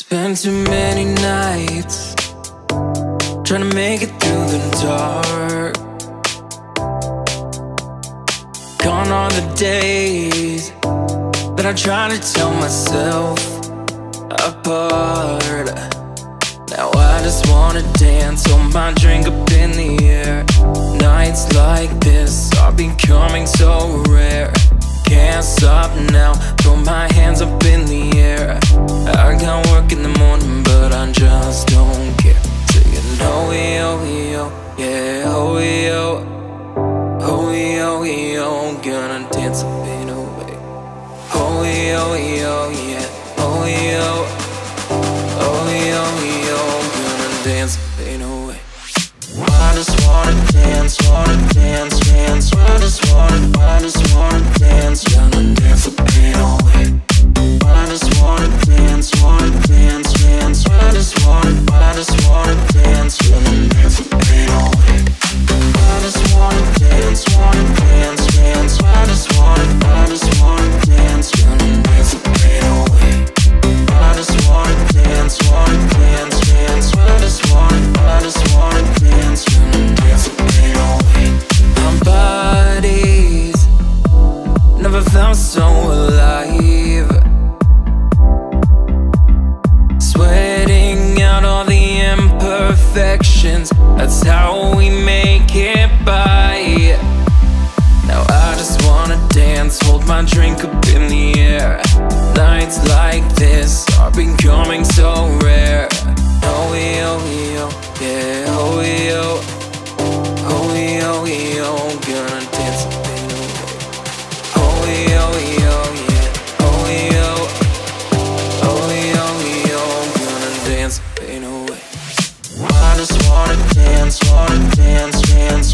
Spent too many nights trying to make it through the dark. Gone are the days that I try to tell myself apart. Now I just wanna dance, hold my drink up in the air. Nights like this are becoming so rare. Can't stop now, throw my hands up in the the pain away. Oh yo yo, yeah oh yo, oh yo yo, gonna dance pain away. I just wanna dance, wanna imperfections. That's how we make it by. Now I just wanna dance, hold my drink up in the air. Nights like this are becoming so rare. Oh yo, oh, yo, oh, yeah, oh yo Oh. oh yo, yo, gonna just wanna dance, wanna dance, dance.